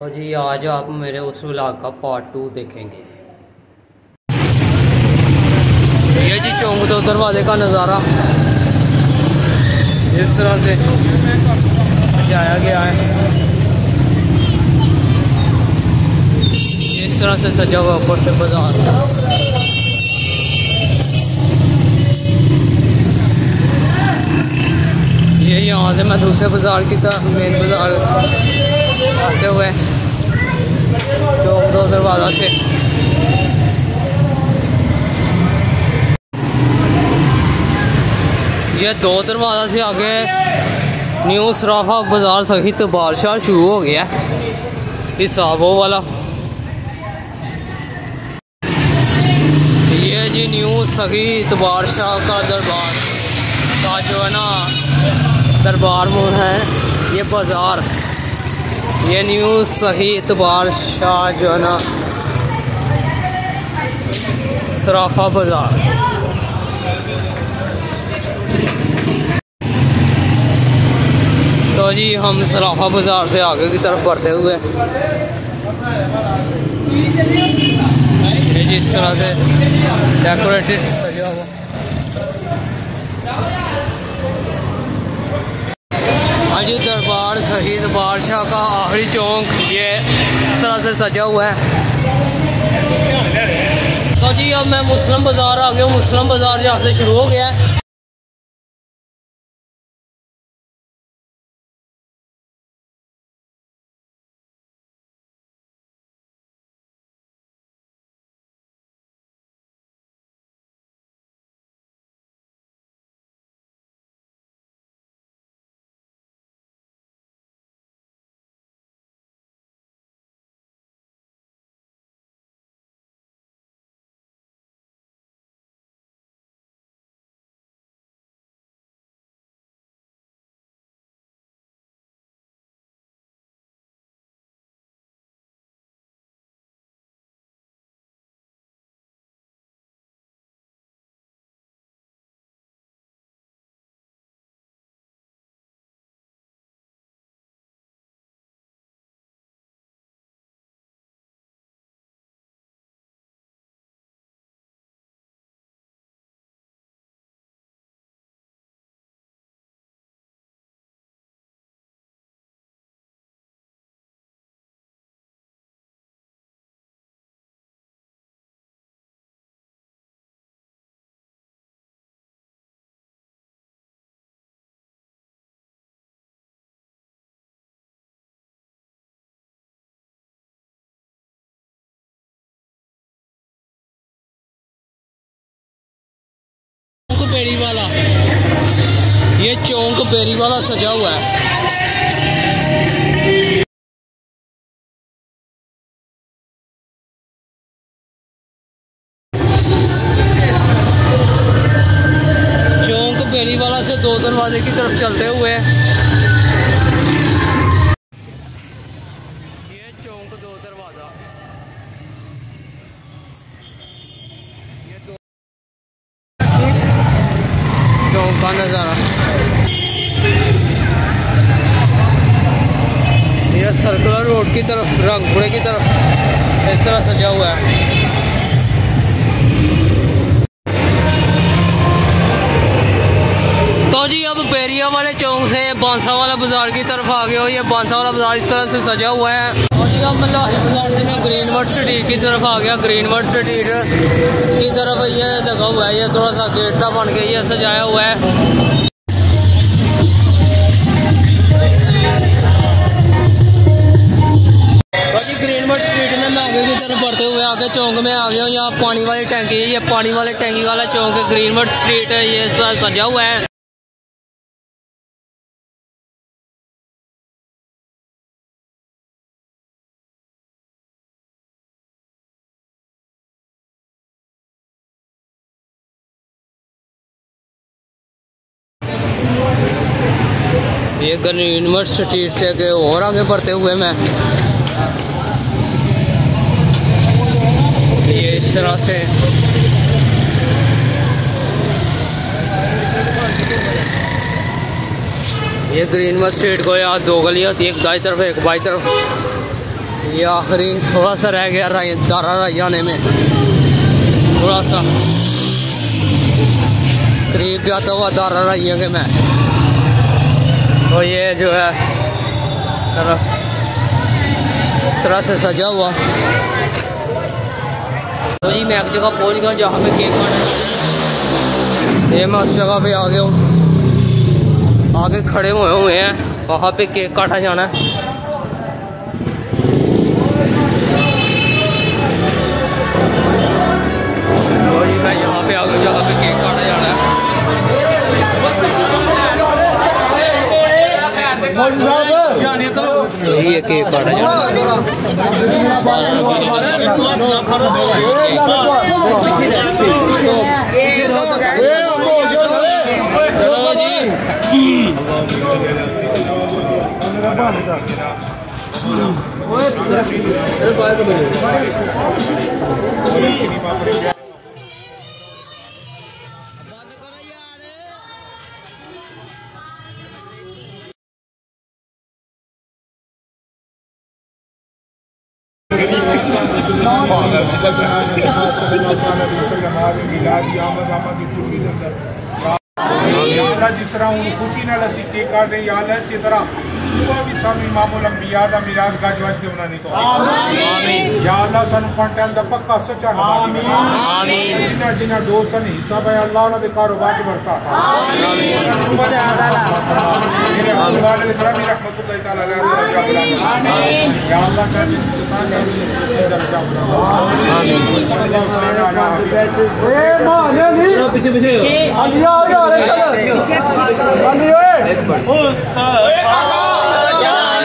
तो जी, आज आप मेरे उस व्लॉग का पार्ट टू देखेंगे। ये जी चौंक दो दरवाजे का नज़ारा। इस तरह से सजाया गया है। इस तरह से सजा हुआ ऊपर से बाज़ार। ये यहाँ से मैं दूसरे बाज़ार की तरफ़ मेन बाज़ार आते हुए। चौक दो दरवाज़ा से ये दो दरवाज़ा से आगे न्यू सराफा बाज़ार सहित बादशाह शुरू हो गया। हिसाब वो वाला। ये जी न्यू सहित बादशाह का दरबार। का जो है ना, दरबार मोड़ है, ये बाज़ार। ये न्यू सही इतबार शाह जो है ना, सराफा बाज़ार। तो जी, हम सराफा बाज़ार से आगे की तरफ़ बढ़ते हुए। जिस तरह से डेकोरेटेड सजा हुआ आज दरबार शहीद बादशाह का आखिरी चौक ये इस तरह से सजा हुआ है। तो जी, अब मैं मुस्लिम बाज़ार आ गया मुस्लिम बाज़ार जहाँ से शुरू हो गया है। बेरी वाला ये चौंक बेरी वाला सजा हुआ है। चौंक बेरी वाला से दो दरवाजे की तरफ़ चलते हुए नज़ारा सर्कुलर रोड की तरफ़ रंगपुरे की तरफ़ इस तरह सजा हुआ है। जी, अब पेरिया वाले चौक से बांसा वाला बाज़ार की तरफ़ आ गया। हो ये बांसा वाला बाज़ार इस तरह से सजा हुआ है। और जी, अब लाहौर बाज़ार से मैं ग्रीन वर्ड स्ट्रीट की तरफ़ आ गया। ग्रीन वर्ड स्ट्रीट की तरफ़ ये लगा हुआ है। ये थोड़ा सा गेट सा बन के ये सजाया हुआ है। बढ़ते हुए आगे चौक में आ गया। हूँ यहाँ पानी वाली टैंकी है, ये पानी वाले टैंकी वाला चौक ग्रीनवर्ड स्ट्रीट है, ये सजा हुआ है। ये ग्रीनवर्ड स्ट्रीट से के और आगे बढ़ते हुए मैं। ये इस तरह से। ये ग्रीन मस्टेड को यार दो गलियाँ थी, एक दाई तरफ़, एक बाई तरफ़। ये आखिरी थोड़ा सा रह गया दारा राई आने में। थोड़ा सा। करीब जाता हुआ दारा के मैं। तो ये जो है इस तरह से सजा हुआ। तो जी मैं एक जगह पहुँच गया जहाँ पे केक काटा ये मैं उस जगह पे आ गया हूँ। आगे खड़े हुए हुए हैं, वहाँ पे केक काटा जाना है। है तो ये केक काटा हाँ। जिस तरह हूँ खुशी ना अस केक कर रहे हैं या अस इस तरह भी सानू इमामुल अंबिया दा मिलाद का जो अज के बनानी तो आमीन या अल्लाह सानू पंटल दा पक्का सच्चा नमाजी आमीन जिना जिना दोस्त ने हिस्सा भाई अल्लाह उन्हें दे कारोबार च बरकत आमीन उम्मत अल्लाह मेरे अल्लाह दे करम रहमतुल्लाह तआला अलैहि आमीन या अल्लाह का जितना दर्जा बुलंद आमीन सल्लल्लाहु अलैहि व सल्लम ए माने नहीं पीछे पीछे अल्लाह या अल्लाह अल्लाह उस्ताद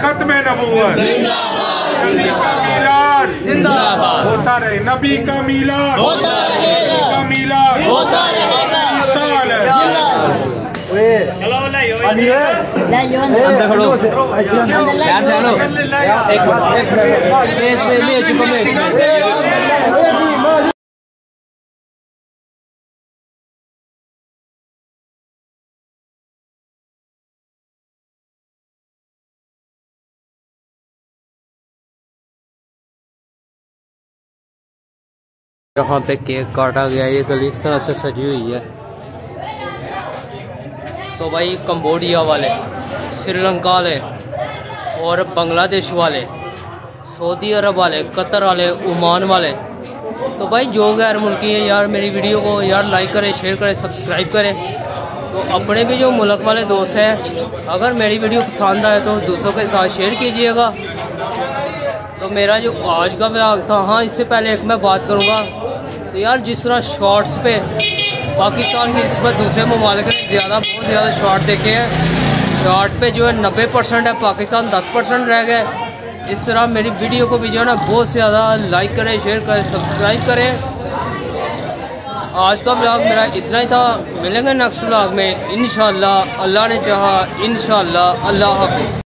खत्म नबूवत। नबी का मिलाद। जिंदाबाद। होता रहे नबी का मिलाद। होता रहे नबी का मिलाद। होता रहे साल एक मिनट एक मिनट। यहाँ पे केक काटा गया, ये गली इस तरह से सजी हुई है। तो भाई, कंबोडिया वाले, श्रीलंका वाले और बांग्लादेश वाले, सऊदी अरब वाले, कतर वाले, ओमान वाले। तो भाई, जो गैर मुल्की है, यार मेरी वीडियो को यार लाइक करें शेयर करें सब्सक्राइब करें। तो अपने भी जो मुल्क वाले दोस्त हैं, अगर मेरी वीडियो पसंद आए तो दूसरों के साथ शेयर कीजिएगा। तो मेरा जो आज का व्याग था हाँ इससे पहले एक मैं बात करूँगा। तो यार जिस तरह शॉर्ट्स पे पाकिस्तान की नस्बत दूसरे ममालिक ने ज़्यादा, बहुत ज़्यादा शॉर्ट देखे हैं। शॉर्ट पे जो है नब्बे परसेंट है, पाकिस्तान दस परसेंट रह गए। इस तरह मेरी वीडियो को भी जो है ना बहुत ज़्यादा लाइक करें शेयर करें सब्सक्राइब करें। आज का ब्लॉग मेरा इतना ही था। मिलेंगे नेक्स्ट ब्लॉग में। इन अल्लाह ने चाहा इन अल्लाह हाफिज़।